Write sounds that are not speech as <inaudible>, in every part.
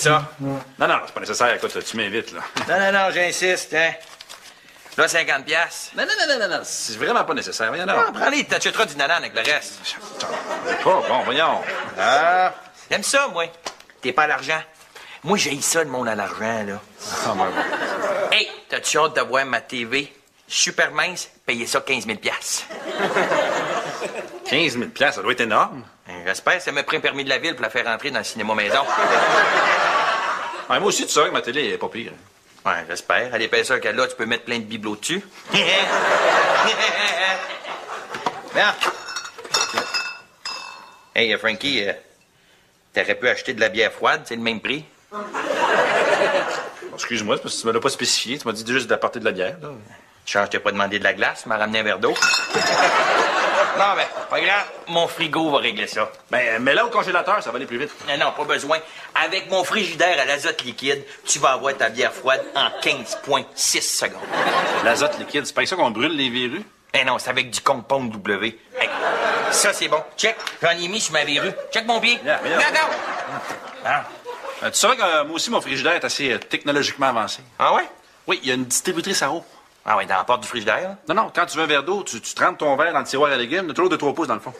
ça? Non, non, c'est pas nécessaire. Écoute, tu m'invites, là. Non, non, non, j'insiste, hein. Là, 50 piastres. Non, non, non, non, non, non. C'est vraiment pas nécessaire. Voyons Ah, donc. prends-les, t'achèteras du nanan avec le reste. Pas bon, voyons. Ah, j'aime ça, moi. T'es pas à l'argent. Moi, j'ai ça, le monde à l'argent, là. Ah, ben, bon. Hey, t'as-tu hâte de voir ma TV? Super mince, payez ça 15 000 piastres. 15 000 ça doit être énorme. Hein, J'espère, ça m'a pris un permis de la ville pour la faire rentrer dans le cinéma maison. Ouais, moi aussi, tu sais que ma télé est pas pire. Ouais, j'espère. À l'épaisseur qu'elle a, tu peux mettre plein de bibelots dessus. <laughs> Bien. Hey, euh, Frankie, euh, t'aurais pu acheter de la bière froide, c'est le même prix. Excuse-moi, c'est parce que tu me l'as pas spécifié. Tu m'as dit juste d'apporter de la bière, là. Charles, je t'ai pas demandé de la glace, tu m'as ramené un verre d'eau. Non, ben, pas grave. Mon frigo va régler ça. Ben, mets-la au congélateur, ça va aller plus vite. Non, non, pas besoin. Avec mon frigidaire à l'azote liquide, tu vas avoir ta bière froide en 15,6 secondes. L'azote liquide, c'est pas avec ça qu'on brûle les verrues? Eh non, c'est avec du compound W. Hey, ça, c'est bon. Check. J'en ai mis sur ma verrue. Check mon pied. Yeah. Ah. Euh, tu savais que euh, moi aussi, mon frigidaire est assez euh, technologiquement avancé. ah ouais? Oui, il y a une distributrice à eau. Ah ouais, dans la porte du frigidaire. Non, non, quand tu veux un verre d'eau, tu, tu trempes ton verre dans le tiroir à légumes, de toujours de 3 pouces dans le fond.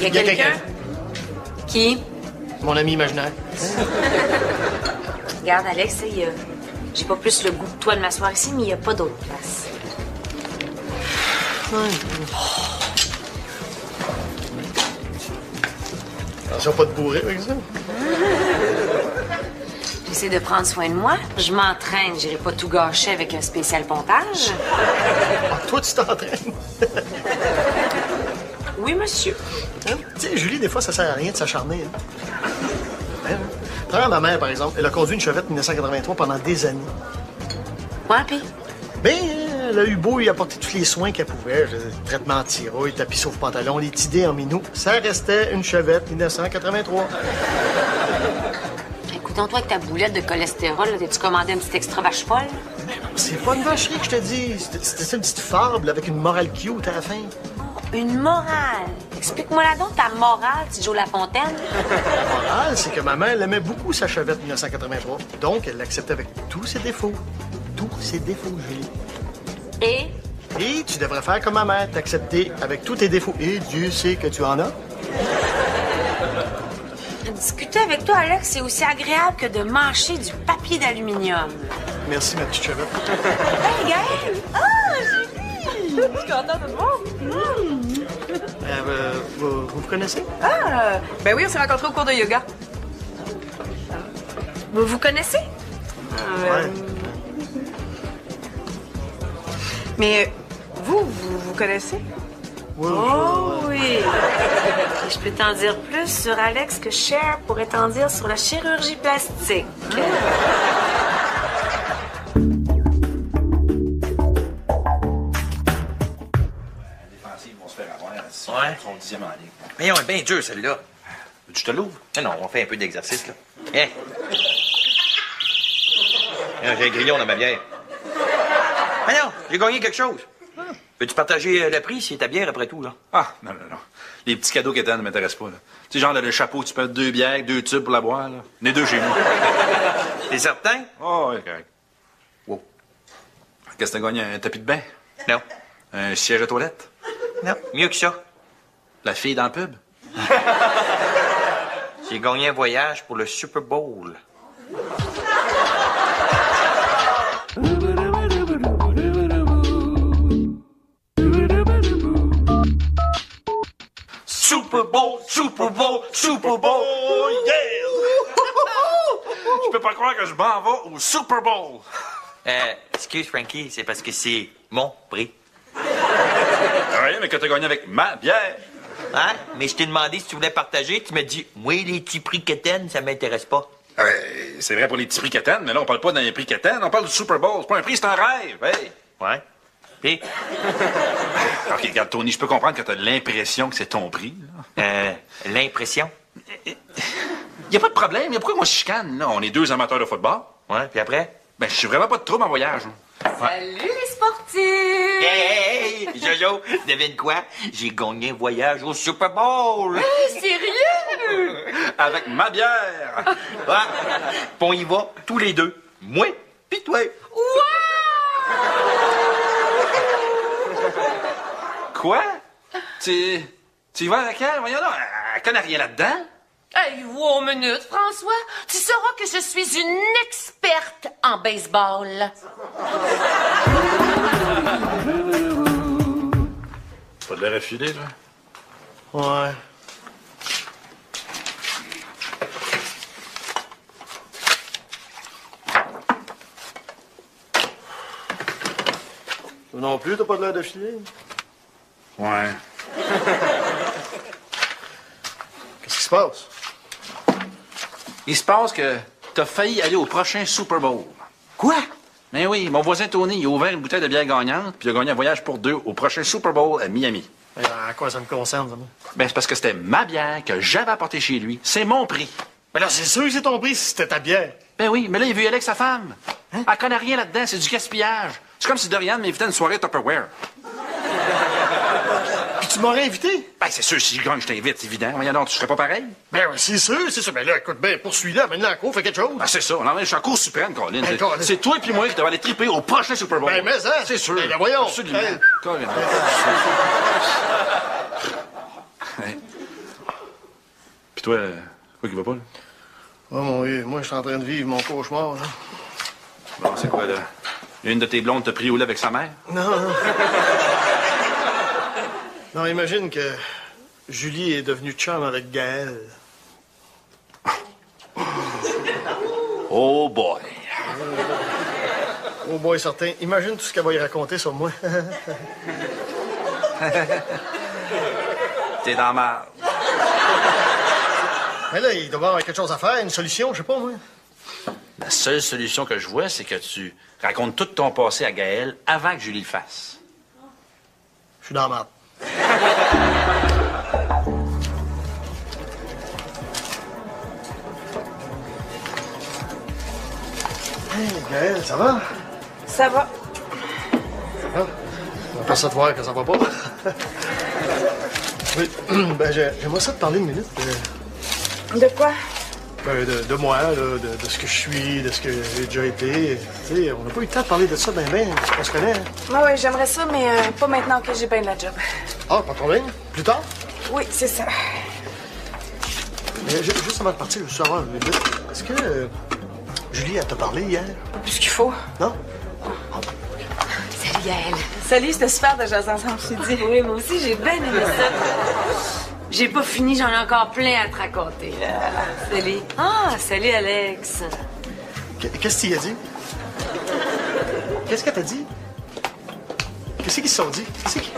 Il y a quelqu'un. Qui? Mon ami imaginaire. Regarde, Alex, il y a- j'ai pas plus le goût que toi de m'asseoir ici, mais il n'y a pas d'autre place. Attention, pas de bourrer avec ça. J'essaie de prendre soin de moi. Je m'entraîne. J'irai pas tout gâcher avec un spécial pontage. Ah, toi, tu t'entraînes? Oui, monsieur. Hein? Tu sais, Julie, des fois, ça sert à rien de s'acharner. Hein? Ma mère, par exemple. Elle a conduit une Chevette 1983 pendant des années. Ouais, pis? Ben, elle a eu beau y apporter tous les soins qu'elle pouvait. je veux dire, Traitement anti-rouille, tapis sauf pantalon, les tidés en minou. Ça restait une Chevette 1983. Écoutons, toi, avec ta boulette de cholestérol, t'as-tu commandé un petit extra vache folle? C'est pas une vacherie que je te dis. C'était c'était une petite fable avec une morale cute à la fin. Une morale? Explique-moi là donc ta morale, si Joe Lafontaine. La morale, c'est que ma mère elle aimait beaucoup sa Chevette 1983. Donc, elle l'acceptait avec tous ses défauts. Tous ses défauts, Julie. Et? Et tu devrais faire comme ma mère, t'accepter avec tous tes défauts. Et Dieu sait que tu en as. Discuter avec toi, Alex, c'est aussi agréable que de mâcher du papier d'aluminium. Merci, ma petite Chevette. Hey, Gaël! Ah, Julie! Je suis contente de te voir. Euh, euh, vous, vous vous connaissez? Ah, ben oui, on s'est rencontrés au cours de yoga. Vous vous connaissez? Ouais. Mais vous, vous vous connaissez? Ouais, Oh oui. Et je peux t'en dire plus sur Alex que Cher pourrait t'en dire sur la chirurgie plastique. Défensifs dixième en ligne. Mais on est bien dur, celle-là. Tu te l'ouvres? Non, non, on fait un peu d'exercice, là. Hein? Ah, J'ai un grillon dans ma bière. Ah non, j'ai gagné quelque chose. Veux-tu partager euh, le prix? C'est ta bière, après tout, là? Ah, non, non, non. Les petits cadeaux qu'Étienne ne m'intéressent pas. Là. Tu sais, genre le chapeau, tu peux deux bières, deux tubes pour la boire. Là. Les deux chez nous. <laughs> T'es certain? Oh, ouais, correct. Wow. Qu'est-ce que t'as gagné? Un tapis de bain? Non. Un siège à toilette? Non. Mieux que ça. La fille dans le pub? <laughs> J'ai gagné un voyage pour le Super Bowl. Super Bowl, Super Bowl, Super Bowl, yeah! Je peux pas croire que je m'en vais au Super Bowl. Euh, excuse Frankie, c'est parce que c'est mon prix. Rien, mais que t'as gagné avec ma bière. Hein? Mais je t'ai demandé si tu voulais partager, tu m'as dit, moi, les petits prix quétaines, ça m'intéresse pas. Ouais, c'est vrai pour les petits prix quétaines, mais là, on parle pas d'un prix quétaine, on parle du Super Bowl. C'est pas un prix, c'est un rêve. Hey. Ouais. Puis, <laughs> OK, regarde, Tony, je peux comprendre que t'as l'impression que c'est ton prix. là. euh, l'impression? <laughs> Y a pas de problème. Y a pourquoi on se chicane, là? On est deux amateurs de football. Ouais, puis après? Ben, je suis vraiment pas de trouble en voyage. là. Salut les sportifs! Hey, hey, Jojo, devine quoi? J'ai gagné un voyage au Super Bowl. Sérieux? Avec ma bière. Puis on y va tous les deux. Moi, puis toi. Quoi? Tu. Tu y vas avec elle? Voyons donc, elle connaît rien là-dedans. Hey, wow, minute, François. Tu sauras que je suis une experte en baseball. Pas de l'air affilé, là? Ouais. Toi non plus, t'as pas de l'air de filer? Ouais. <laughs> Qu'est-ce qui se passe? Il se passe que t'as failli aller au prochain Super Bowl. Quoi? Mais oui, mon voisin Tony, il a ouvert une bouteille de bière gagnante, puis il a gagné un voyage pour deux au prochain Super Bowl à Miami. Eh, À quoi ça me concerne, ça? Ben, c'est parce que c'était ma bière que j'avais apportée chez lui. C'est mon prix. Mais là, c'est sûr que c'est ton prix si c'était ta bière. Ben oui, mais là, il veut y aller avec sa femme. Elle connaît rien là-dedans, c'est du gaspillage. C'est comme si Dorian m'invitait à une soirée Tupperware. Puis tu m'aurais invité? Ben, c'est sûr, si je gagne, je t'invite, évident. Voyons donc, tu serais pas pareil? Ben oui, c'est sûr, c'est sûr. Mais là, écoute, ben, poursuis-la, maintenant, en cours, fais quelque chose. Ben, c'est ça. Non, je suis en cour suprême, Colin. Ben, Colin. C'est toi et moi qui devons aller triper au prochain Super Bowl. Ben, mais ça, C'est sûr. ben, voyons. Absolument. Colin. <laughs> Hey. Puis toi, euh, quoi qui va pas, là? Oh mon Dieu, moi, je suis en train de vivre mon cauchemar, là. Bon, c'est quoi, là? Une de tes blondes t'a pris au lait avec sa mère? Non, non. <laughs> non, imagine que Julie est devenue chum avec Gaël. Oh boy. Oh boy, certain. Imagine tout ce qu'elle va y raconter sur moi. <laughs> T'es dans ma... Mais là, il doit y avoir quelque chose à faire, une solution, je sais pas, moi. La seule solution que je vois, c'est que tu racontes tout ton passé à Gaël avant que Julie le fasse. Je suis dans merde. Hey, Gaël, ça va? Ça va. Ça va? On va pas ça te voir que ça va pas. <laughs> oui, <clears throat> ben, j'ai- j'aimerais ça te parler une minute. euh, De quoi? Ben, de, de moi, là, de, de ce que je suis, de ce que j'ai déjà été. Tu sais, on n'a pas eu le temps de parler de ça, ben, ben, on se connaît. hein. Ouais, ouais, j'aimerais ça, mais euh, pas maintenant que j'ai bien de la job. Ah, pas de problème. Plus tard? Oui, c'est ça. Mais ju- juste avant de partir, je veux savoir une minute. Est-ce que euh, Julie, elle t'a parlé hier? Pas plus qu'il faut. Non? Salut, Gaëlle. Salut, c'était super de jaser ensemble, je t'ai dit. Oui, moi aussi, j'ai bien aimé ça. J'ai pas fini, j'en ai encore plein à te raconter. Salut. Ah, salut, Alex. Qu- Qu'est-ce qu'il a dit? Qu'est-ce qu'elle t'a dit? Qu'est-ce qu'ils se sont dit? Qu'est-ce qui...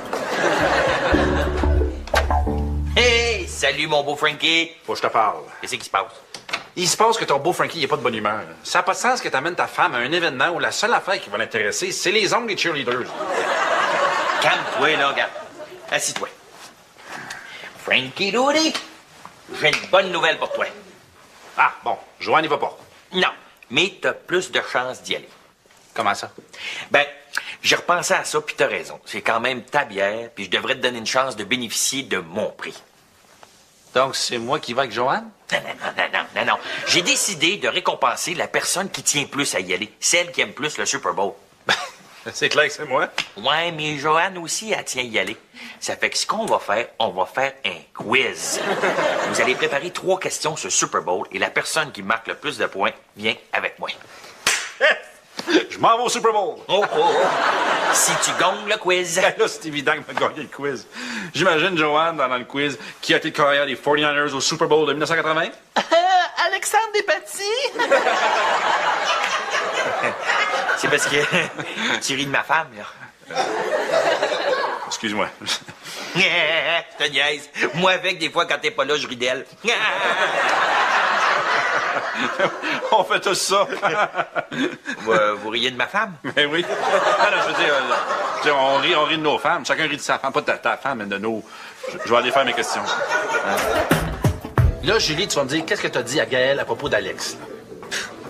Hey, salut mon beau Frankie. Faut que je te parle. Qu'est-ce qui se passe? Il se passe que ton beau Frankie n'est pas de bonne humeur. Ça n'a pas de sens que t'amènes ta femme à un événement où la seule affaire qui va l'intéresser, c'est les ongles des cheerleaders. Calme-toi, là, regarde. Assis-toi. Frankie Doody, j'ai une bonne nouvelle pour toi. Ah, bon, Joanne n'y va pas. Non, mais t'as plus de chances d'y aller. Comment ça? Ben, j'ai repensé à ça, puis t'as raison. C'est quand même ta bière, puis je devrais te donner une chance de bénéficier de mon prix. Donc, c'est moi qui vais avec Joanne? Non, non, non, non, non, non. J'ai décidé de récompenser la personne qui tient plus à y aller, celle qui aime plus le Super Bowl. <laughs> <laughs> c'est clair que c'est moi. Ouais, mais Joanne aussi, elle tient à y aller. Ça fait que ce qu'on va faire, on va faire un quiz. <laughs> Vous allez préparer trois questions sur Super Bowl et la personne qui marque le plus de points vient avec moi. <laughs> Je m'en vais au Super Bowl. Oh, oh, oh. Si tu gagnes le quiz, Ben là, c'est évident que va gagner le quiz. J'imagine Joanne dans le quiz qui a été le carrière des 49ers au Super Bowl de 1980. Alexandre Despatie. C'est parce que <laughs> tu ris de ma femme, là. Excuse-moi. Je <laughs> te niaise. Moi, avec, des fois, quand t'es pas là, je ris d'elle. <laughs> On fait tous ça. Vous, euh, vous riez de ma femme? Mais oui. Non, non, je veux dire, euh, je veux dire, on, rit, on rit de nos femmes. Chacun rit de sa femme. Pas de ta, ta femme, mais de nos. Je, je vais aller faire mes questions. Là, Julie, tu vas me dire, qu'est-ce que tu as dit à Gaël à propos d'Alex?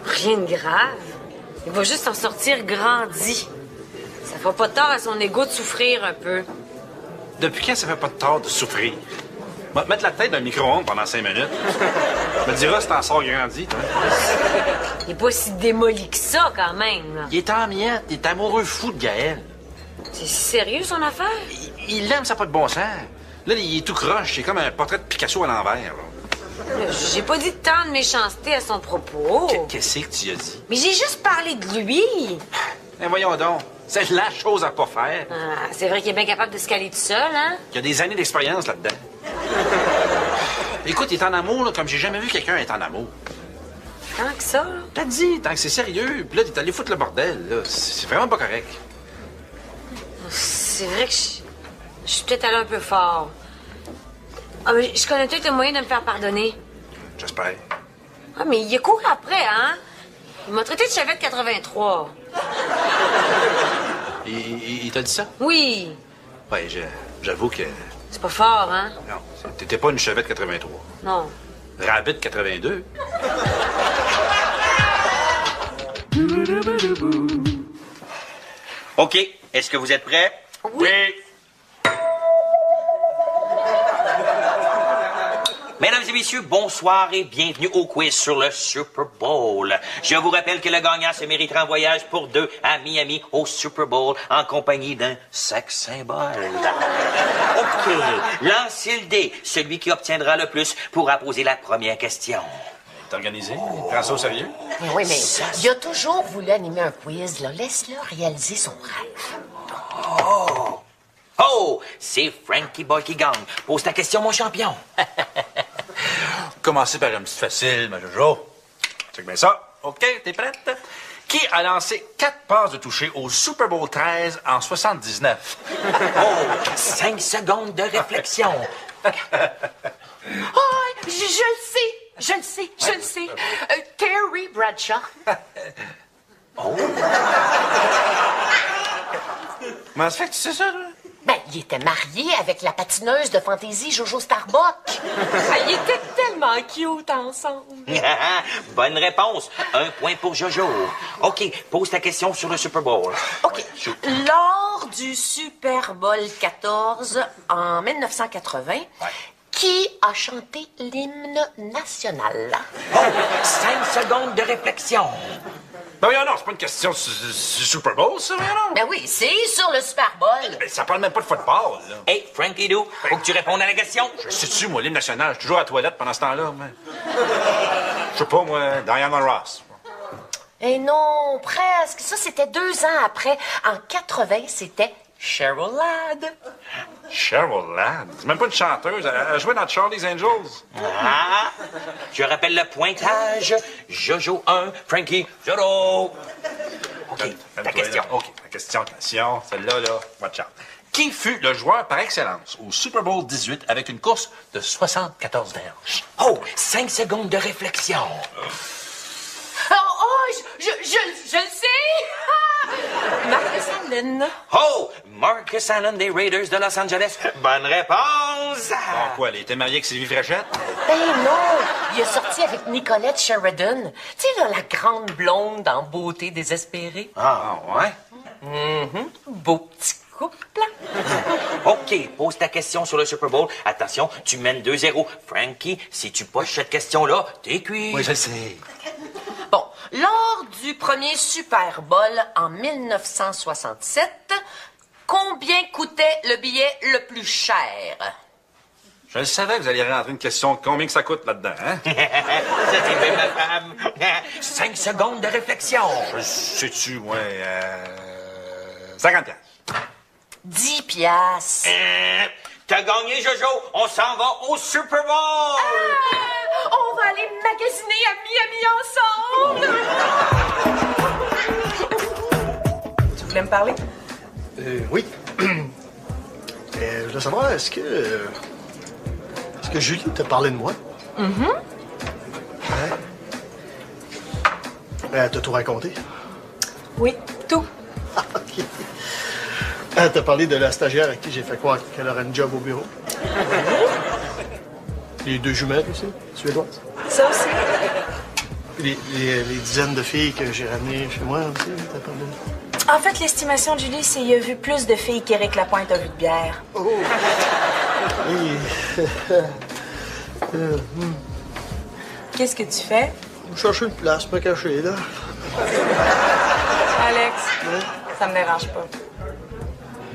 Rien de grave. Il va juste en sortir grandi. Ça fait pas tard à son ego de souffrir un peu. Depuis quand ça fait pas de tort de souffrir? Va te mettre la tête dans le micro-ondes pendant cinq minutes. <laughs> me diras si t'en sors grandi, toi. Il est pas si démoli que ça, quand même. là. Il est en miettes. Il est amoureux fou de Gaël. C'est sérieux, son affaire? Il- Il l'aime, ça n'a pas de bon sens. Là, il est tout croche. C'est comme un portrait de Picasso à l'envers. J'ai pas dit tant de méchanceté à son propos. Qu'est-ce que tu as dit? Mais j'ai juste parlé de lui. Eh, voyons donc. C'est la chose à pas faire. Ah, c'est vrai qu'il est bien capable de se caler tout seul, hein? Il y a des années d'expérience là-dedans. Écoute, il est en amour, là, comme j'ai jamais vu quelqu'un être en amour. Tant que ça, là. T'as dit, tant que c'est sérieux. Puis là, t'es allé foutre le bordel, là. C'est vraiment pas correct. C'est vrai que je suis peut-être allé un peu fort. Ah, mais je connais peut-être le moyen de me faire pardonner. J'espère. Ah, mais il est couru après, hein? Il m'a traité de chevette 83. <laughs> Il, il- il t'a dit ça? Oui, Ouais, je- j'avoue que. c'est pas fort, hein? Non, t'étais pas une chevette 83. Non. Rabbit 82. <laughs> OK. Est-ce que vous êtes prêts? Oui. Mesdames et messieurs, bonsoir et bienvenue au quiz sur le Super Bowl. Je vous rappelle que le gagnant se méritera un voyage pour deux à Miami au Super Bowl en compagnie d'un sex symbole. OK. Lancez le dé. Celui qui obtiendra le plus pourra poser la première question. T'es organisé? Prends ça au sérieux? Mais oui, mais il a toujours voulu animer un quiz, là. Laisse-le réaliser son rêve. Oh, c'est Frankie Boy qui gagne. Pose ta question, mon champion. <laughs> Commencer par une petite facile, ma Jojo. Check bien ça. OK, t'es prête? Qui a lancé quatre passes de toucher au Super Bowl 13 en 79? <laughs> Oh, cinq secondes de réflexion. <laughs> Ah, je, je le sais! Je le sais, je le sais. Euh, Terry Bradshaw. Comment ça fait que tu sais ça, là? Ben, il était marié avec la patineuse de fantaisie Jojo Starbuck. <laughs> Ah, ils étaient tellement cute ensemble. <laughs> Bonne réponse. Un point pour Jojo. OK, pose ta question sur le Super Bowl. OK. Lors du Super Bowl 14 en 1980, qui a chanté l'hymne national? Oh, cinq secondes de réflexion. Ben voyons, non, c'est pas une question du Super Bowl, ça, voyons, non. Ben oui, c'est sur le Super Bowl. Ben, ça parle même pas de football, là. Hey, Frankie Doo, faut que tu répondes à la question. Je sais-tu, moi, l'hymne national, je suis toujours à la toilette pendant ce temps-là, mais... Je sais pas, moi, Diana Ross. Eh non, presque. Ça, c'était deux ans après. En 80, c'était Cheryl Ladd. Cheryl Ladd. C'est même pas une chanteuse. Elle, jouait dans Charlie's Angels. Ah, je rappelle le pointage. Jojo 1, Frankie 0. OK, ta question. OK, la question, question. Celle-là, là, watch out. Qui fut le joueur par excellence au Super Bowl 18 avec une course de 74 verges? Oh, cinq secondes de réflexion. Oh, oh, je, je, je, je le sais! <laughs> Marcus Allen. Oh, Marcus Allen des Raiders de Los Angeles. <laughs> Bonne réponse. Bon, quoi, elle était mariée avec Sylvie Fréchette? Ben non, il est sorti avec Nicolette Sheridan. Tu sais, là, la grande blonde en beauté désespérée. Ah, ouais? Beau petit couple. <laughs> OK, pose ta question sur le Super Bowl. Attention, tu mènes 2-0. Frankie, si tu poches cette question-là, t'es cuit. Oui, je le sais. Bon, lors du premier Super Bowl en 1967, combien coûtait le billet le plus cher? Je le savais que vous alliez rentrer une question de combien que ça coûte là-dedans, hein? Ça, <laughs> c'est bien ma femme. Cinq secondes de réflexion. Je sais-tu, moi, euh... 50 piastres. 10 piastres. Euh, T'as gagné, Jojo. On s'en va au Super Bowl. On va aller magasiner à Miami ensemble! tu voulais me parler? Euh, oui. <clears throat> Euh, je voulais savoir, est-ce que. euh, Est-ce que Julie t'a parlé de moi? Mm-hmm. Ben, t'as tout raconté? Oui, tout. OK. Ah, t'as parlé de la stagiaire à qui j'ai fait croire qu'elle aurait une job au bureau. Les deux jumelles aussi, suédoises. Ça aussi? Les, les- les dizaines de filles que j'ai ramenées chez moi aussi, t'as parlé. En fait, l'estimation de Julie, c'est qu'il a vu plus de filles qu'Éric Lapointe a vu de bière. Oui. <laughs> Qu'est-ce que tu fais? Chercher une place, me cacher, là. <laughs> Alex, ça me dérange pas.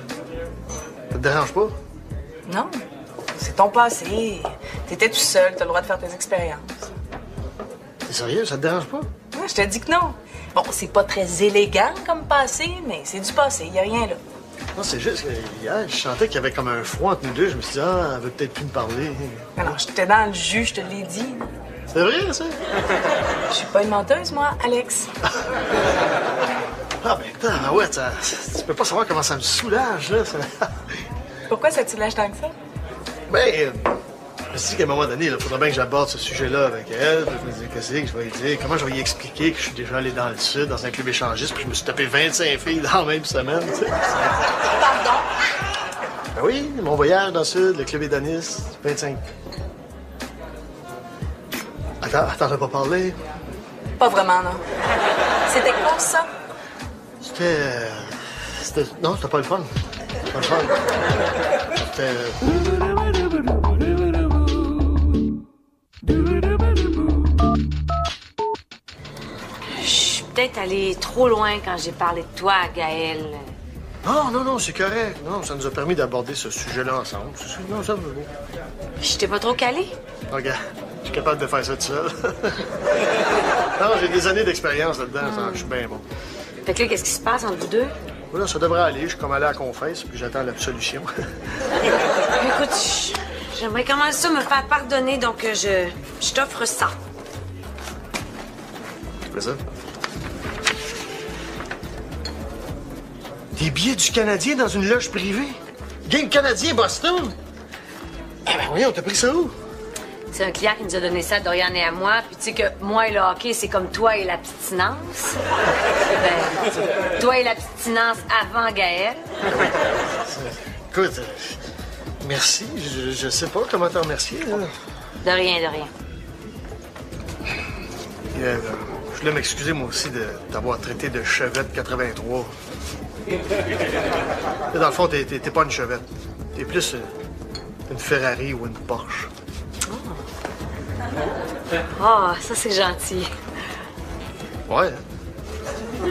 Ça te dérange pas? Non, c'est ton passé. T'étais tout seul, t'as le droit de faire tes expériences. T'es sérieux? Ça te dérange pas? Ouais, je te dis que non. Bon, c'est pas très élégant comme passé, mais c'est du passé, y a rien là. Non, c'est juste que hier, je sentais qu'il y avait comme un froid entre nous deux. Je me suis dit, ah, elle veut peut-être plus me parler. Non, non, j'étais dans le jus, je te l'ai dit. C'est vrai, ça? <laughs> Je suis pas une menteuse, moi, Alex. <laughs> Ah, ben, attends, ouais, tu peux pas savoir comment ça me soulage, là. ça. Pourquoi ça te soulage tant que ça? Ben, euh, je me suis dit qu'à un moment donné, il faudrait bien que j'aborde ce sujet-là avec elle. Puis je me dis, qu'est-ce que je vais lui dire? Comment je vais lui expliquer que je suis déjà allé dans le Sud, dans un club échangiste, puis je me suis tapé 25 filles dans la même semaine, tu sais? Pardon? Ben oui, mon voyage dans le Sud, le club hédoniste, 25. Attends, attends, t'as pas parlé? Pas vraiment, non. C'était quoi, ça? C'était. euh, C'était. Non, c'était pas le fun. C'était pas le fun. C'était. Je suis peut-être allée trop loin quand j'ai parlé de toi Gaël. Non, non, non, c'est correct. Non, ça nous a permis d'aborder ce sujet-là ensemble. Non, ça va. Je t'ai pas trop calé? Regarde, je suis capable de faire ça tout seul. <laughs> non, j'ai des années d'expérience là-dedans. Je suis bien bon. Fait que là, qu'est-ce qui se passe entre vous deux? Voilà, ça devrait aller. Je suis comme allé à la confesse, puis j'attends l'absolution. <laughs> Écoute, je- j'aimerais comment ça me faire pardonner, donc euh, je, je t'offre ça. C'est ça? Des billets du Canadien dans une loge privée? Game Canadien Boston? Eh ben voyons, t'as pris ça où? C'est un client qui nous a donné ça à Dorian et à moi. Puis tu sais que moi et le hockey, c'est comme toi et l'abstinence. <laughs> ben, toi et l'abstinence avant Gaël. Écoute, merci. Je, je sais pas comment te remercier. là. De rien, de rien. Et, euh, je voulais m'excuser, moi aussi, de t'avoir traité de chevette 83. Et Dans le fond, t'es pas une chevette. T'es plus euh, une Ferrari ou une Porsche. Ah, ça c'est gentil. Ouais. hein?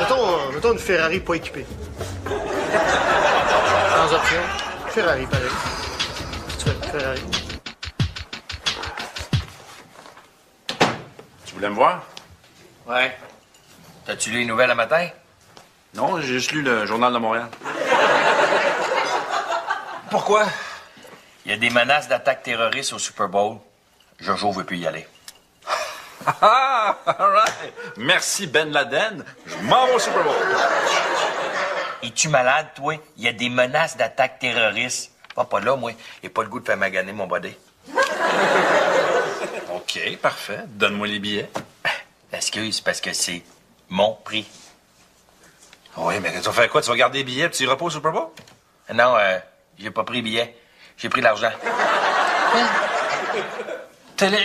mettons, euh, mettons une Ferrari pas équipée. Sans option. Ferrari, pareil. Tu fais Ferrari. Tu voulais me voir? Ouais. T'as-tu lu les nouvelles à matin? Non, j'ai juste lu le Journal de Montréal. Pourquoi? Il y a des menaces d'attaque terroriste au Super Bowl. Jojo veut plus y aller. Ah, all right. Merci Ben Laden. Je m'en vais au Super Bowl. Es-tu malade, toi? Il y a des menaces d'attaque terroriste. Va pas là, moi. J'ai pas le goût de faire maganer mon body. <laughs> OK, parfait. Donne-moi les billets. Excuse, parce que c'est mon prix. Oui, mais tu vas faire quoi? Tu vas garder les billets et tu iras pas au Super Bowl? Non, euh, j'ai pas pris billet. J'ai pris l'argent. <laughs> T'as la-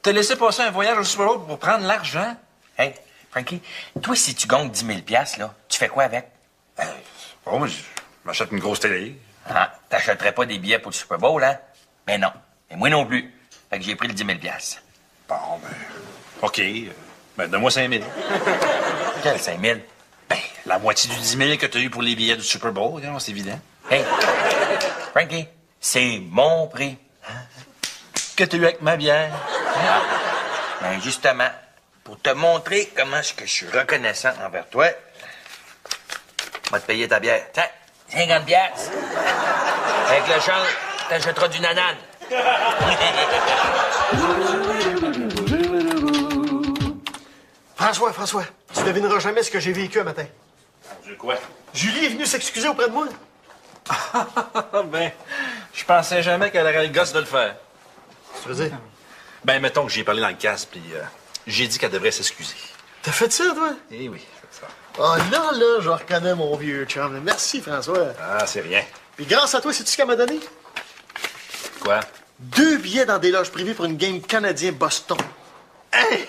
t'as laissé passer un voyage au Super Bowl pour prendre l'argent? Hey, Frankie, toi, si tu gagnes 10 000 là, tu fais quoi avec? Oh, moi, je m'achète une grosse télé. Ah, t'achèterais pas des billets pour le Super Bowl, hein? Mais non. Et moi non plus. Fait que j'ai pris le 10 000 Bon, ben. OK. Ben, donne-moi 5 000. Quel 5 000? Ben, la moitié du 10 000 que t'as eu pour les billets du Super Bowl, regarde, c'est évident. Hey, Frankie, c'est mon prix. Que t'as eu avec ma bière? Ben justement, pour te montrer comment est-ce que je suis reconnaissant envers toi, vais te payer ta bière. Tiens, 50 piastres. Avec le change, t'achèteras du nanane. <laughs> François, François, tu devineras jamais ce que j'ai vécu un matin. Je quoi? Julie est venue s'excuser auprès de moi. <laughs> Ben, je pensais jamais qu'elle aurait le gosse de le faire. Tu veux dire? Ben, mettons que j'y ai parlé dans le casque, puis euh, J'ai dit qu'elle devrait s'excuser. T'as fait ça, toi? Eh oui, c'est ça. Oh là, là, je reconnais mon vieux chum. Merci, François. Ah, c'est rien. Puis grâce à toi, sais-tu ce qu'elle m'a donné? Quoi? Deux billets dans des loges privées pour une game canadien-Boston. Hey!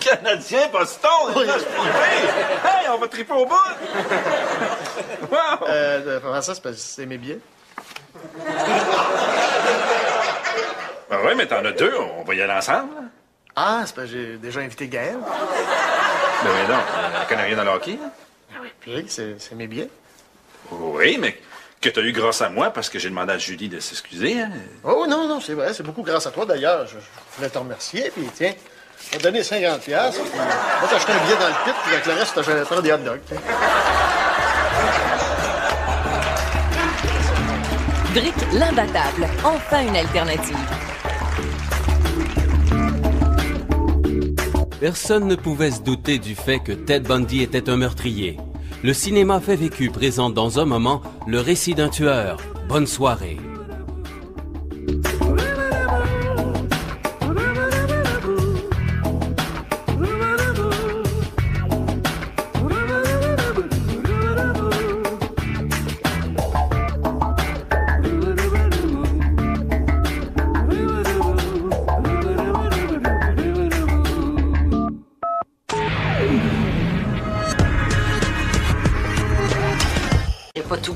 Canadien, Boston, <laughs> Oui. je suis Hey, on va triper au bout! <laughs> wow! Euh, François, c'est mes billets. Ben ouais, mais t'en as deux, on va y aller ensemble. Ah, c'est parce que j'ai déjà invité Gaël. Ben mais non, elle connaît rien dans le hockey. hein? Puis c'est c'est mes billets. Oui, mais que t'as eu grâce à moi parce que j'ai demandé à Julie de s'excuser. Hein? Oh non, non, c'est vrai. C'est beaucoup grâce à toi, d'ailleurs. Je, je voulais te remercier. Puis tiens, on m'a donné 50 piastres. puis On va t'acheter un billet dans le pit. Puis avec le reste, je vais faire des hot dogs. Brick l'imbattable. Enfin une alternative. Personne ne pouvait se douter du fait que Ted Bundy était un meurtrier. Le cinéma fait vécu présente dans un moment le récit d'un tueur. Bonne soirée.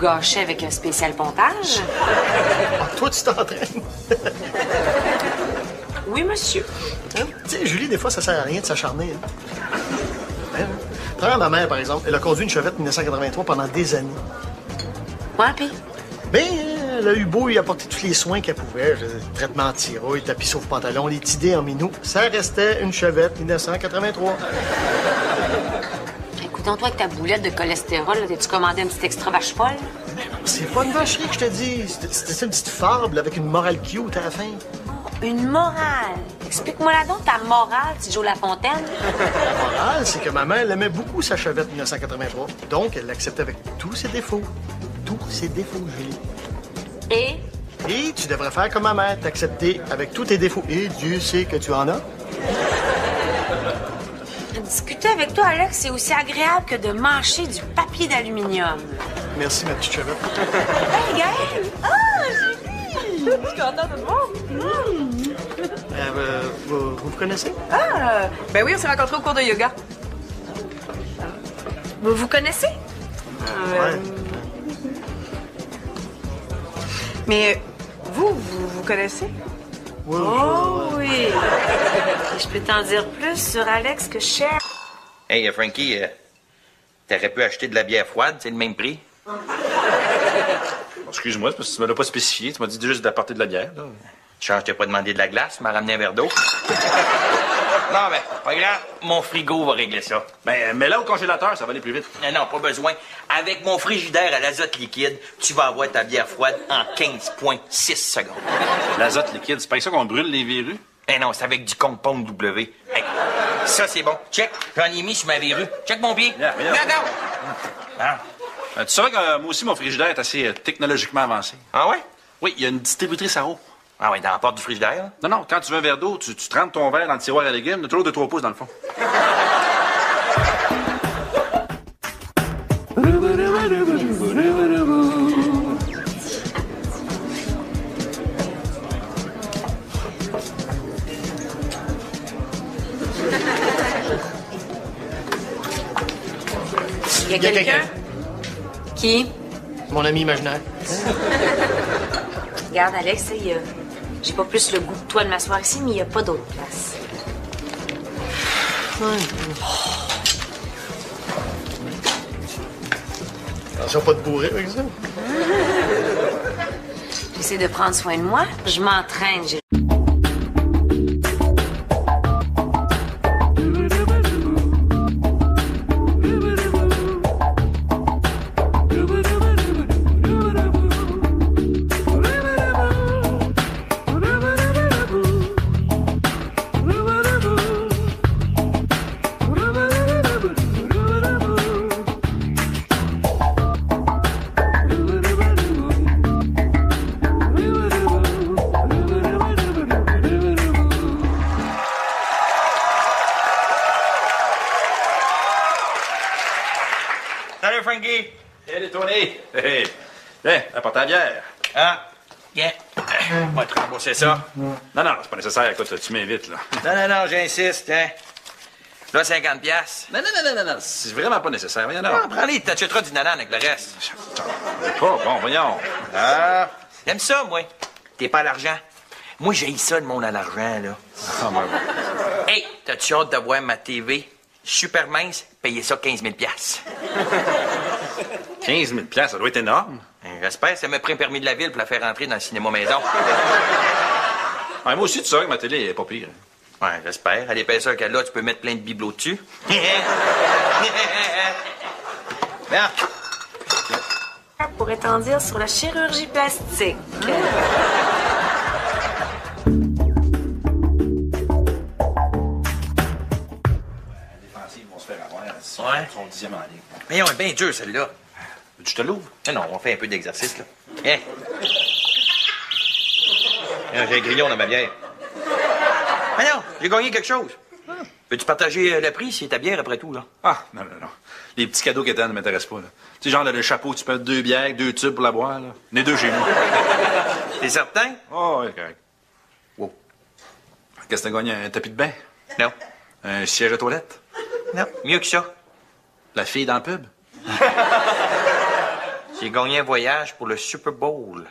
Avec un spécial pontage? Ah, toi, tu t'entraînes. Oui, monsieur. Hein? Tu sais, Julie, des fois, ça sert à rien de s'acharner. Hein? Hein? Prends ma mère, par exemple. Elle a conduit une Chevette 1983 pendant des années. Ouais, pis? Mais elle a eu beau y apporter tous les soins qu'elle pouvait. Traitement anti-rouille, tapis sauf pantalon, les tidés en minou. Ça restait une Chevette 1983. Écoute-toi avec ta boulette de cholestérol, t'es-tu commandé un petit extra vache folle? C'est pas une vacherie que je te dis. C'était une petite fable avec une morale cute à la fin. Une morale? Explique-moi là donc ta morale, si Joe Lafontaine. <laughs> La morale, c'est que ma mère, elle aimait beaucoup sa Chevette 1983. Donc, elle l'acceptait avec tous ses défauts. Tous ses défauts, Julie. Et? Et tu devrais faire comme ma mère, t'accepter avec tous tes défauts. Et Dieu sait que tu en as. Discuter avec toi, Alex, c'est aussi agréable que de mâcher du papier d'aluminium. Merci, ma petite Chevette. Hey, Gaël! Ah, Julie! Je suis contente de te voir. Euh, euh, vous, vous vous connaissez? Ah, ben oui, on s'est rencontrés au cours de yoga. Vous vous connaissez? Ouais. Mais vous, vous vous connaissez? Oh oui! Et je peux t'en dire plus sur Alex que Cher. Hey, euh, Frankie, euh, t'aurais pu acheter de la bière froide, c'est le même prix. <laughs> Excuse-moi, c'est parce que tu me l'as pas spécifié. Tu m'as dit juste d'apporter de la bière. là. Change, je t'ai pas demandé de la glace, tu m'as ramené un verre d'eau. <laughs> non, ben, pas grave, mon frigo va régler ça. Ben, mets-la au congélateur, ça va aller plus vite. Non, non, pas besoin. Avec mon frigidaire à l'azote liquide, tu vas avoir ta bière froide en 15,6 secondes. L'azote liquide, c'est pas ça qu'on brûle les verrues? Eh non, c'est avec du compound W. Hey, ça, c'est bon. Check, j'en ai mis sur ma verrue. Check mon pied. Yeah. Ah. Euh, tu savais que euh, moi aussi, mon frigidaire est assez euh, technologiquement avancé. ah ouais? Oui, il y a une distributrice à eau. Ah ouais, dans la porte du frigidaire? Non, non, quand tu veux un verre d'eau, tu, tu trempes ton verre dans le tiroir à légumes, de toujours de 3 pouces dans le fond. Il y a quelqu'un? Qui? Mon ami imaginaire. Regarde, Alex, il y a- j'ai pas plus le goût que toi de m'asseoir ici, mais il n'y a pas d'autre place. Attention, pas de bourrer avec ça. <laughs> J'essaie de prendre soin de moi. Je m'entraîne. J'ai Ah, bien. <coughs> On va te rembourser ça. Non, non, c'est pas nécessaire. Écoute, tu m'invites, là. Non, non, non, j'insiste, hein. Là, 50 piastres. Non, non, non, non, non, non. C'est vraiment pas nécessaire. Voyons, non. prends-les, t'achèteras du nanan avec le reste. Pas bon, voyons. Ah, j'aime ça, moi. T'es pas à l'argent. Moi, j'ai ça, le monde à l'argent, là. Ah, ben, bon. Hey, t'as-tu hâte de voir ma TV? Super mince, payez ça 15 000 piastres. <laughs> 15 000 ça doit être énorme. J'espère, ça m'a pris un permis de la ville pour la faire rentrer dans le cinéma maison. <laughs> Ouais, moi aussi, tu sais que ma télé est pas pire. Ouais, j'espère. À l'épaisseur qu'elle a, tu peux mettre plein de bibelots dessus. <laughs> Bien. Pour étendir sur la chirurgie plastique. défensifs vont se faire avoir. Ouais. Ils sont dixième en ligne. Mais on est bien dur, celle-là. Tu te l'ouvres? Non, non, on fait un peu d'exercice, là. Hein? Ah, J'ai un grillon dans ma bière. Ah non, j'ai gagné quelque chose. Peux-tu partager euh, le prix? C'est ta bière, après tout, là? Ah, non, non, non. Les petits cadeaux qu'Étienne ne m'intéressent pas, là. Tu sais, genre, là, le chapeau, tu peux mettre deux bières, deux tubes pour la boire, là. Les deux chez nous. <laughs> T'es certain? Oh, ouais, correct. Wow. Qu'est-ce que t'as gagné? Un tapis de bain? Non. Un siège à toilette? Non. Mieux que ça. La fille dans le pub? <laughs> J'ai gagné un voyage pour le Super Bowl.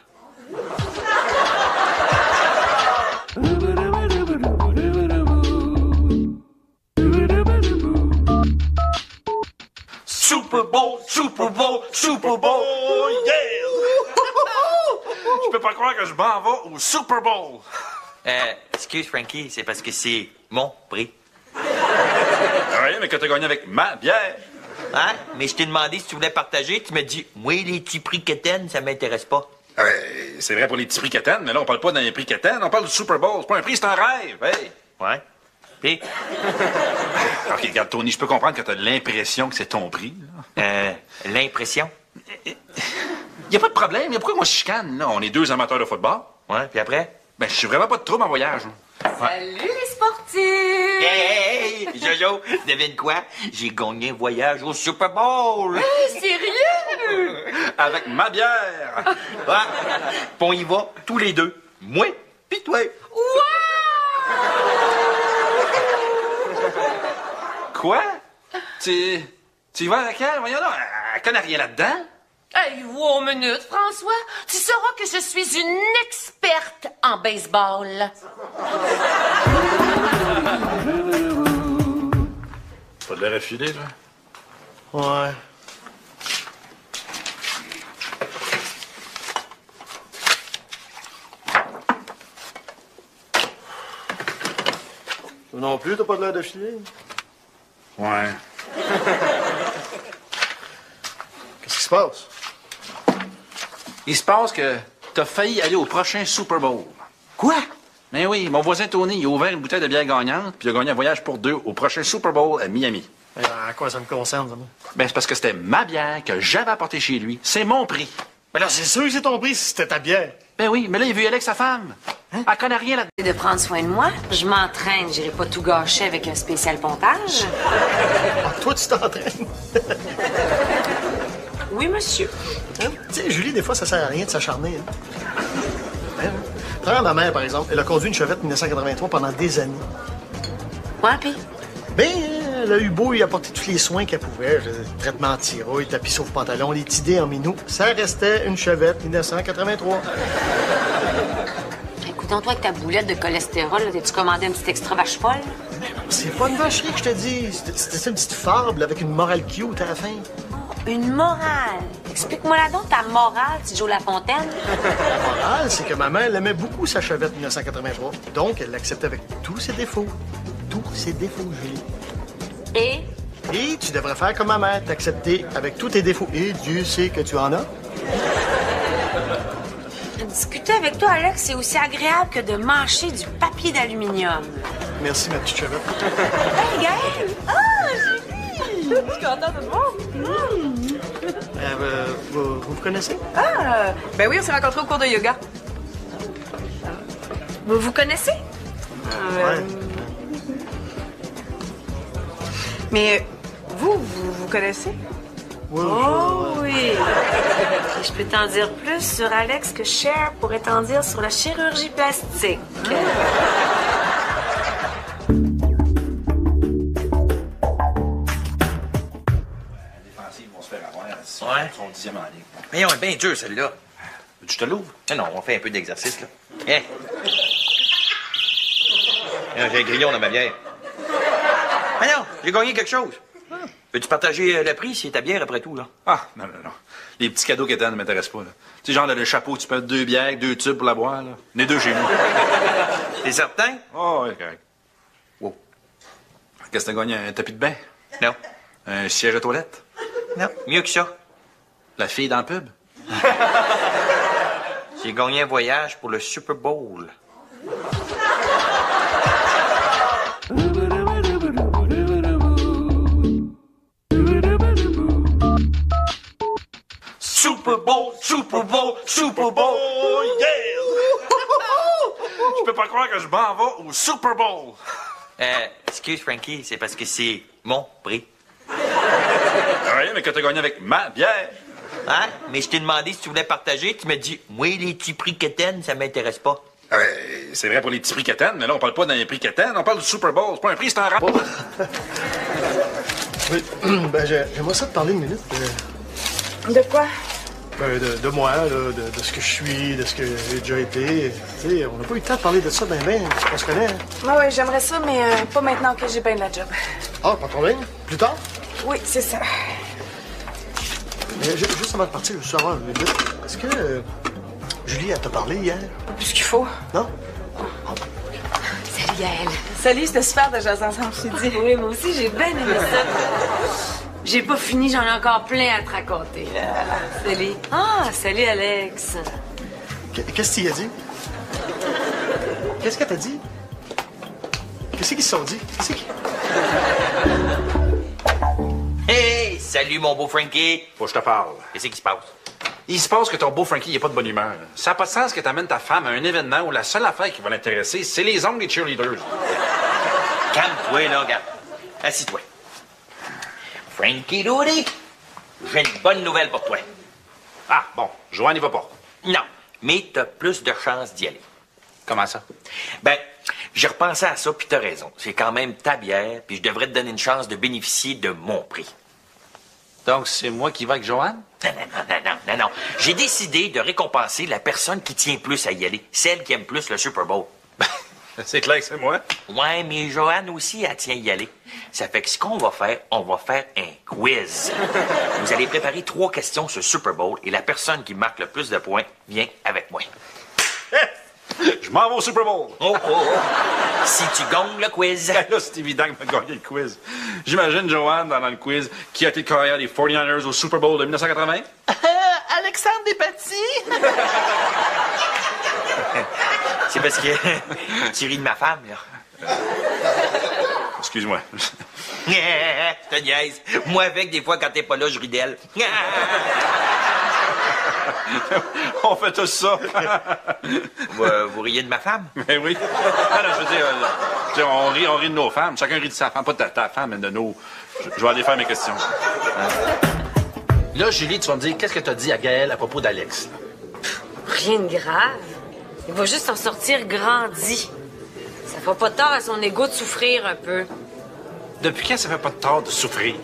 Super Bowl, Super Bowl, Super Bowl, yeah! <laughs> Je peux pas croire que je m'en vais au Super Bowl. Euh, excuse Frankie, c'est parce que c'est mon prix. Rien, mais que t'as gagné avec ma bière. Hein? Mais je t'ai demandé si tu voulais partager, tu m'as dit, moi, les petits prix quétaines, ça m'intéresse pas. Ah ouais, c'est vrai pour les petits prix Quétaine, mais là, on parle pas d'un prix Quétaine, on parle du Super Bowl. C'est pas un prix, c'est un rêve. Hey! Ouais. Puis, <laughs> OK, regarde, Tony, je peux comprendre que t'as l'impression que c'est ton prix. là. euh, l'impression? <laughs> Y a pas de problème, y a pourquoi moi je chicane, là? On est deux amateurs de football. Ouais, puis après? Ben, je suis vraiment pas de trouble en voyage. Salut les sportifs! Hey, hey, hey, Jojo, devine quoi? J'ai gagné un voyage au Super Bowl. Sérieux? Avec ma bière. Ouais. Puis on y va, tous les deux. Moi, puis toi. Quoi? Tu. Tu y vas avec elle? Voyons là, elle connaît rien là-dedans. Hey, wow, minute, François. Tu sauras que je suis une experte en baseball. Pas de l'air affilé, là? Ouais. Toi Non plus, t'as pas de l'air de filer? Ouais. <laughs> Qu'est-ce qui se passe? Il se passe que t'as failli aller au prochain Super Bowl. Quoi? Mais oui, mon voisin Tony, il a ouvert une bouteille de bière gagnante, puis il a gagné un voyage pour deux au prochain Super Bowl à Miami. Mais à quoi ça me concerne, ça, moi? Ben, c'est parce que c'était ma bière que j'avais apportée chez lui. C'est mon prix. Mais là, c'est sûr que c'est ton prix si c'était ta bière. Ben oui, mais là, il veut y aller avec sa femme. Elle connaît rien là-dedans. de prendre soin de moi. Je m'entraîne, j'irai pas tout gâcher avec un spécial pontage. Ah, toi, tu t'entraînes. <laughs> Oui, monsieur. Hein? Tu sais, Julie, des fois, ça sert à rien de s'acharner. Hein? Hein? Prends ma mère, par exemple. Elle a conduit une Chevette 1983 pendant des années. Ouais, pis? Ben, elle a eu beau y apporter tous les soins qu'elle pouvait. Traitement anti-rouille, tapis sauf pantalon, les tidés en minou. Ça restait une Chevette 1983. Écoute-toi avec ta boulette de cholestérol, t'as-tu commandé un petit extra vache folle? C'est pas une vacherie que je te dis. C'était c'était une petite fable avec une morale cute à la fin. Une morale. Explique-moi donc ta morale, si Joe Lafontaine. La morale, c'est que ma mère elle aimait beaucoup sa Chevette 1983. Donc, elle l'acceptait avec tous ses défauts. Tous ses défauts, Julie. Et? Et tu devrais faire comme ma mère, t'accepter avec tous tes défauts. Et Dieu sait que tu en as. Discuter avec toi, Alex, c'est aussi agréable que de mâcher du papier d'aluminium. Merci, ma petite Chevette. Hey, Gaël! Ah, Julie! Je suis contente de te voir. Euh, euh, vous, vous vous connaissez? Ah, ben oui, on s'est rencontrés au cours de yoga. Vous vous connaissez? Ouais. Mais vous, vous vous connaissez? Oh oui. Et je peux t'en dire plus sur Alex que Cher pourrait t'en dire sur la chirurgie plastique. Ouais. Sont dixième en ligne. Mais on est bien dur, celle-là. Tu te l'ouvres? Non, non, on fait un peu d'exercice, là. Hein? Ah, J'ai un grillon dans ma bière. Mais non, j'ai gagné quelque chose. Veux-tu partager euh, le prix? Si ta bière après tout, là? Ah, non, non, non. Les petits cadeaux qu'Étienne ne m'intéressent pas. Là. Tu sais, genre, là, le chapeau, tu peux deux bières, deux tubes pour la boire. Là. Les deux chez nous. <laughs> T'es certain? Oh, oui, correct. Wow. Qu'est-ce que t'as gagné? Un tapis de bain? Non. Un siège à toilette? Non. Mieux que ça. La fille dans le pub? <laughs> J'ai gagné un voyage pour le Super Bowl. Super Bowl, Super Bowl, Super Bowl, yeah! Je peux pas croire que je m'en vais au Super Bowl. Euh, excuse Frankie, c'est parce que c'est mon prix. Oui, mais que t'as gagné avec ma bière. Hein? Mais je t'ai demandé si tu voulais partager, tu m'as dit, moi, les petits prix quétaines, ça m'intéresse pas. Ah ouais, c'est vrai pour les petits prix Quétaine, mais là, on parle pas d'un prix Quétaine, on parle du Super Bowl. C'est pas un prix, c'est un rapport. <coughs> Oui, <coughs> ben j'ai- j'aimerais ça te parler une minute. euh, De quoi? ben, de, de moi, là, de, de ce que je suis, de ce que j'ai déjà été. Tu sais, on n'a pas eu le temps de parler de ça ben ben, on se connaît. hein? Ouais, ouais, j'aimerais ça, mais euh, pas maintenant que j'ai bien de la job. Ah, pas de problème. Plus tard? Oui, c'est ça. Mais ju- juste avant de partir, je veux savoir une minute. Est-ce que euh, Julie, elle t'a parlé hier? Pas plus qu'il faut. Non? <laughs> Salut Gaëlle. Salut, c'était super de jaser ensemble, je t'ai dit. Oui, moi aussi, j'ai bien aimé ça. J'ai pas fini, j'en ai encore plein à te raconter. Salut. Ah, salut Alex. Qu- Qu'est-ce qu'il a dit? Qu'est-ce qu'elle t'a dit? Qu'est-ce qu'ils se sont dit? Qu'est-ce qui... Salut mon beau Frankie. Faut que je te parle. Qu'est-ce qui se passe? Il se passe que ton beau Frankie n'est pas de bonne humeur. Ça n'a pas de sens que t'amènes ta femme à un événement où la seule affaire qui va l'intéresser, c'est les ongles des cheerleaders. Calme-toi, là, regarde. Assis-toi. Frankie Doody, j'ai une bonne nouvelle pour toi. Ah, bon, Joanne n'y va pas. Non, mais t'as plus de chances d'y aller. Comment ça? Ben, j'ai repensé à ça, puis t'as raison. C'est quand même ta bière, puis je devrais te donner une chance de bénéficier de mon prix. Donc, c'est moi qui vais avec Joanne? Non, non, non, non, non, non. J'ai décidé de récompenser la personne qui tient plus à y aller, celle qui aime plus le Super Bowl. <laughs> c'est clair que c'est moi. Ouais, mais Joanne aussi, elle tient à y aller. Ça fait que ce qu'on va faire, on va faire un quiz. Vous allez préparer trois questions sur Super Bowl et la personne qui marque le plus de points vient avec moi. Je m'en vais au Super Bowl. Oh, oh, oh. Si tu gagnes le quiz, <laughs> Là, c'est évident que m'a gagné le quiz. J'imagine Joanne dans le quiz qui a été carrière des 49ers au Super Bowl de 1980. Alexandre Despatie. <laughs> C'est parce que <laughs> tu ris de ma femme, là. Excuse-moi. Je te niaise. Moi, avec, des fois, quand t'es pas là, je ris d'elle. On fait tous ça. <laughs> vous, euh, vous riez de ma femme? Mais oui. Ah, non, je veux dire, euh, je veux dire, on, rit, on rit de nos femmes. Chacun rit de sa femme. Pas de ta, ta femme, mais de nos. Je, je vais aller faire mes questions. Là, Julie, tu vas me dire, qu'est-ce que tu as dit à Gaël à propos d'Alex? Rien de grave. Il va juste en sortir grandi. Ça fera pas tard à son ego de souffrir un peu. Depuis quand ça fait pas de tort de souffrir?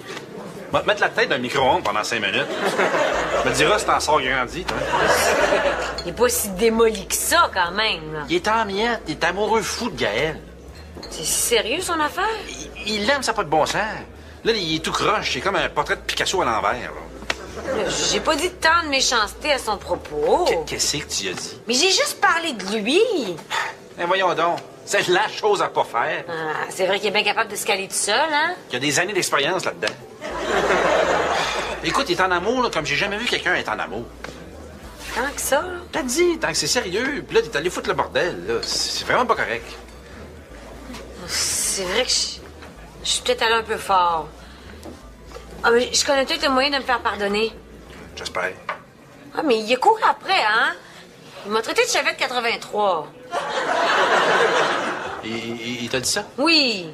Va te mettre la tête dans le micro-ondes pendant cinq minutes. <laughs> me diras si t'en sors grandi, toi. Il est pas si démoli que ça, quand même. là. Il est en miettes. Il est amoureux fou de Gaël. C'est sérieux, son affaire? Il- Il l'aime, ça n'a pas de bon sens. Là, il est tout croche. C'est comme un portrait de Picasso à l'envers. J'ai pas dit tant de méchanceté à son propos. Qu'est-ce que tu as dit? Mais j'ai juste parlé de lui. Eh, voyons donc. C'est la chose à pas faire. Ah, c'est vrai qu'il est bien capable de se caler tout seul, hein? Il y a des années d'expérience là-dedans. Écoute, il est en amour, là, comme j'ai jamais vu quelqu'un être en amour. Tant que ça, là. T'as dit, tant que c'est sérieux. Puis là, t'es allé foutre le bordel. là. C'est vraiment pas correct. C'est vrai que je, je suis peut-être allé un peu fort. Ah, mais je connais peut-être un moyen de me faire pardonner. J'espère. Ah, mais il est couru après, hein? Il m'a traité de chavette 83. Il, t'a dit ça? Oui.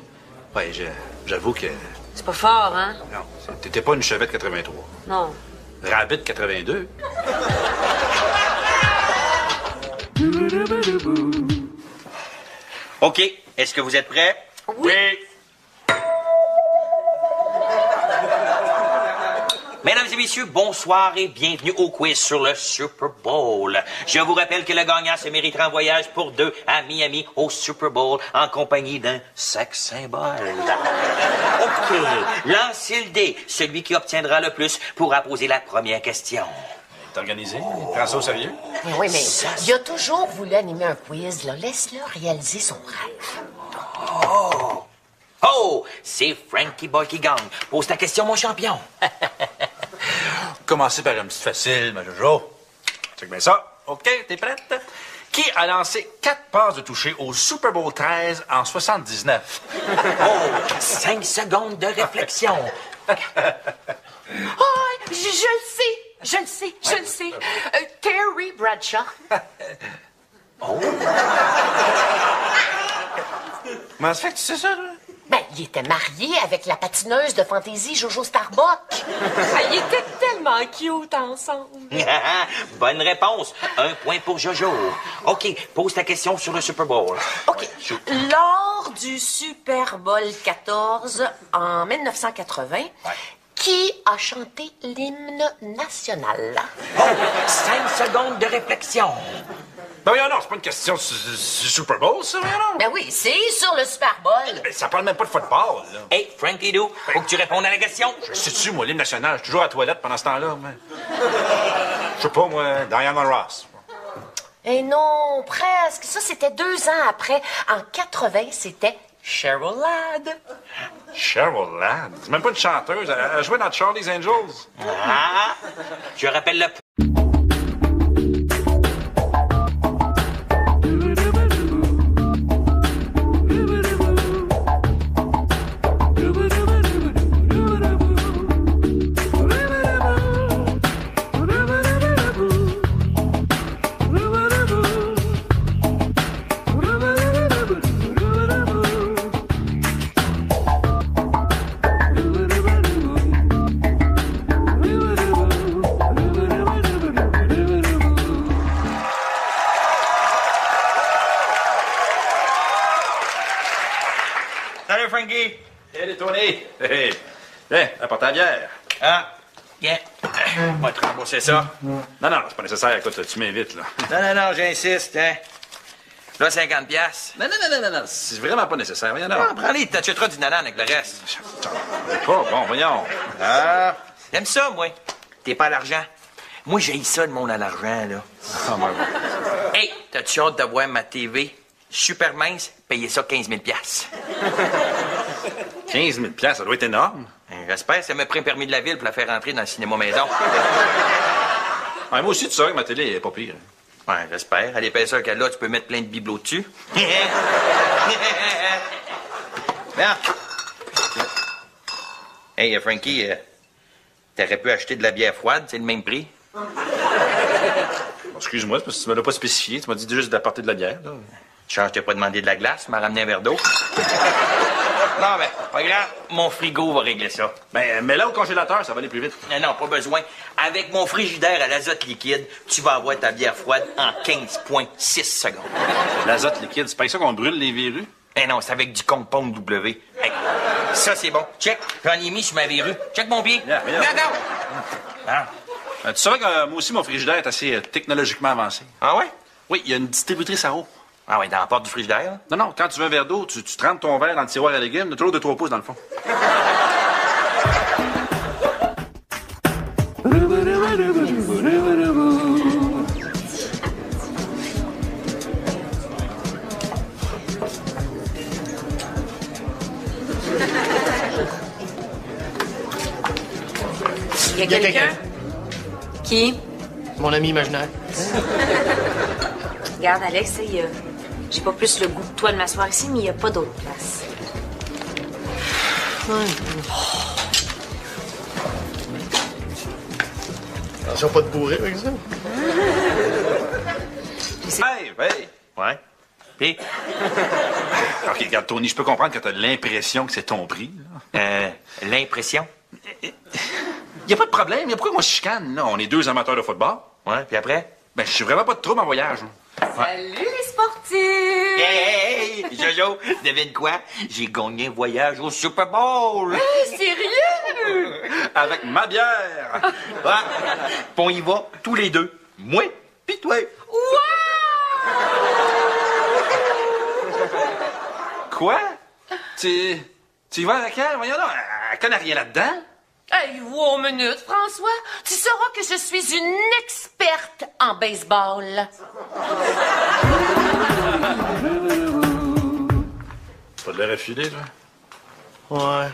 Ouais, je- j'avoue que C'est pas fort, hein? Non, t'étais pas une Chevette 83. Non. Rabbit 82. OK. Est-ce que vous êtes prêts? Oui. Mesdames et messieurs, bonsoir et bienvenue au quiz sur le Super Bowl. Je vous rappelle que le gagnant se méritera un voyage pour deux à Miami au Super Bowl en compagnie d'un sex symbole. OK. Lancez le dé. Celui qui obtiendra le plus pourra poser la première question. T'es organisé? Prends ça au sérieux? Mais oui, mais il a toujours voulu animer un quiz, là. Laisse-le réaliser son rêve. Oh, c'est Frankie Boy qui gagne. Pose ta question, mon champion. <laughs> Commencer par une petite facile, ma Jojo. Check bien ça. OK, t'es prête? Qui a lancé quatre passes de toucher au Super Bowl 13 en 79? <laughs> Oh, cinq secondes de réflexion. <laughs> Ah, je, je le sais! Je le sais, je le sais. Euh, Terry Bradshaw. <laughs> Comment ça fait que tu sais ça, là? Ben, il était marié avec la patineuse de fantaisie Jojo Starbuck. <laughs> Ah, ils étaient tellement cute ensemble. <laughs> Bonne réponse. Un point pour Jojo. OK, pose ta question sur le Super Bowl. OK. Lors du Super Bowl 14 en 1980, qui a chanté l'hymne national? Oh, cinq secondes de réflexion. Ben non, c'est pas une question du du Super Bowl, ça, non. Ben oui, c'est sur le Super Bowl. Ben, ça parle même pas de football, là. Hey, Frankie Doo, faut que tu répondes à la question. Je sais-tu, moi, l'hymne national, je suis toujours à la toilette pendant ce temps-là, mais... Je sais pas, moi, Diana Ross. Eh non, presque. Ça, c'était deux ans après. En 80, c'était Cheryl Ladd. Cheryl Ladd. C'est même pas une chanteuse. Elle, elle jouait dans Charlie's Angels. Ah, je rappelle le Rembourser ça? Non, non, c'est pas nécessaire. Écoute, tu m'invites, là. Non, non, non, j'insiste, hein. Là, 50 piastres. Non, non, non, non, non, non. C'est vraiment pas nécessaire. Voyons, non. Ah, prends-les, t'achèteras du nanan avec le reste. C'est pas bon, voyons. Ah, j'aime ça, moi. T'es pas à l'argent. Moi, j'ai ça, le monde à l'argent, là. Ah, ouais, ouais. Hey, t'as-tu hâte de voir ma TV? Super mince, payez ça 15 000 piastres. 15 000 ça doit être énorme. J'espère, ça m'a pris un permis de la ville pour la faire rentrer dans le cinéma maison. <laughs> Ouais, moi aussi, tu sais que ma télé est pas pire. Ouais, j'espère. À l'épaisseur qu'elle a, tu peux mettre plein de bibelots dessus. <laughs> Bien. Hey, Frankie, euh, t'aurais pu acheter de la bière froide, c'est le même prix. Excuse-moi, c'est parce que tu me l'as pas spécifié. Tu m'as dit juste d'apporter de la bière, là. Charles, t'as pas demandé de la glace, tu m'as ramené un verre d'eau. Non, ben, pas grave. Mon frigo va régler ça. Ben, mets-la au congélateur, ça va aller plus vite. Non, non, pas besoin. Avec mon frigidaire à l'azote liquide, tu vas avoir ta bière froide en 15,6 secondes. L'azote liquide, c'est pas avec ça qu'on brûle les verrues? Eh non, c'est avec du compound W. Hey, ça, c'est bon. Check. J'en ai mis sur ma verrue. Check mon pied. Yeah, yeah. Regarde. Ah. Euh, tu savais que euh, moi aussi, mon frigidaire est assez euh, technologiquement avancé. ah ouais? Oui, il y a une distributrice à eau. Ah ouais, dans la porte du frigidaire? Non, non, quand tu veux un verre d'eau, tu, tu trempes ton verre dans le tiroir à légumes, de toujours de 3 pouces dans le fond. Il y a quelqu'un? quelqu'un? Qui? Mon ami imaginaire. Regarde, Alex, il y a- j'ai pas plus le goût que toi de m'asseoir ici, mais il n'y a pas d'autre place. Attention, pas de bourrer, par exemple. Hey, hey! Ouais. Puis, <laughs> OK, regarde, Tony, je peux comprendre que t'as l'impression que c'est ton prix. là. euh, l'impression? Y a pas de problème. Y a pourquoi qu'on se chicane, là? On est deux amateurs de football. Ouais, puis après? Ben, je suis vraiment pas de trouble en voyage. là. Salut les sportifs! Hey, hey, Jojo, devine quoi? J'ai gagné un voyage au Super Bowl. Sérieux? Avec ma bière. Puis on y va tous les deux. Moi, puis toi. Quoi? Tu. Tu y vas avec elle? Voyons donc, elle connaît rien là-dedans. Hey, wow, minute, François. Tu sauras que je suis une experte en baseball. Pas de l'air affilé, toi. Ouais.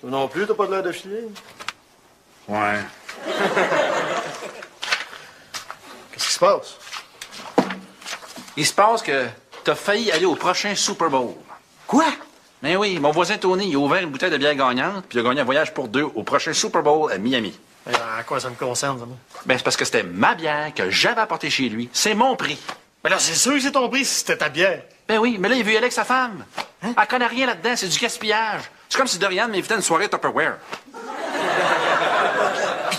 Toi non plus, t'as pas de l'air de filer? Ouais. <laughs> Qu'est-ce qui se passe? Il se passe que t'as failli aller au prochain Super Bowl. Quoi? Mais oui, mon voisin Tony, il a ouvert une bouteille de bière gagnante, puis il a gagné un voyage pour deux au prochain Super Bowl à Miami. Eh, À quoi ça me concerne, ça? moi? Ben, c'est parce que c'était ma bière que j'avais apportée chez lui. C'est mon prix. Mais là, c'est sûr que c'est ton prix si c'était ta bière. Ben oui, mais là, il veut y aller avec sa femme. Elle connaît rien là-dedans, c'est du gaspillage. C'est comme si Dorian m'invitait à une soirée Tupperware.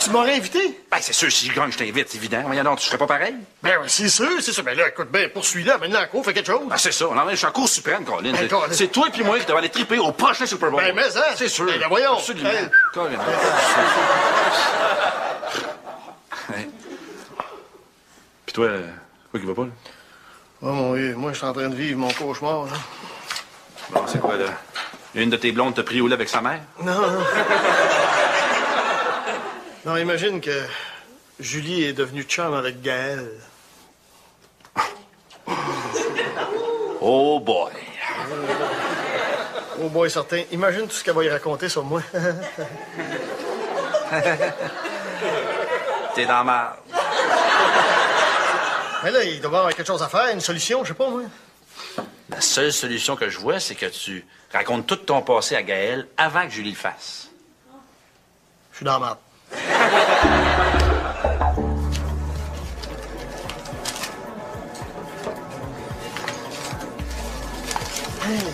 Puis tu m'aurais invité? Ben, c'est sûr, si je gagne, je t'invite, c'est évident. Voyons donc, tu serais pas pareil? Ben oui, c'est sûr, c'est sûr. Ben là, écoute, ben, poursuis-la, maintenant, en cours, fais quelque chose. Ben, c'est ça. Non, je suis en cour suprême, Colin. Ben, Colin. C'est toi et moi qui devons aller triper au prochain Super Bowl. Ben, mais ça. C'est sûr. Ben, voyons. Absolument. Hey. Colin. <laughs> Hey. Puis toi, quoi qui va pas, là? Oh mon Dieu, moi, je suis en train de vivre mon cauchemar, là. Bon, c'est quoi, là? Une de tes blondes t'a pris au lait avec sa mère? Non, non. <laughs> non, imagine que Julie est devenue chum avec Gaël. Oh boy. Oh boy, certain. Imagine tout ce qu'elle va y raconter sur moi. <laughs> T'es dans ma... Mais là, il doit y avoir quelque chose à faire, une solution, je sais pas, moi. La seule solution que je vois, c'est que tu racontes tout ton passé à Gaël avant que Julie le fasse. Je suis dans merde.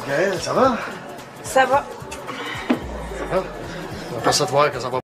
Hey, ça va? Ça va. Ça va? On va pas se voir que ça va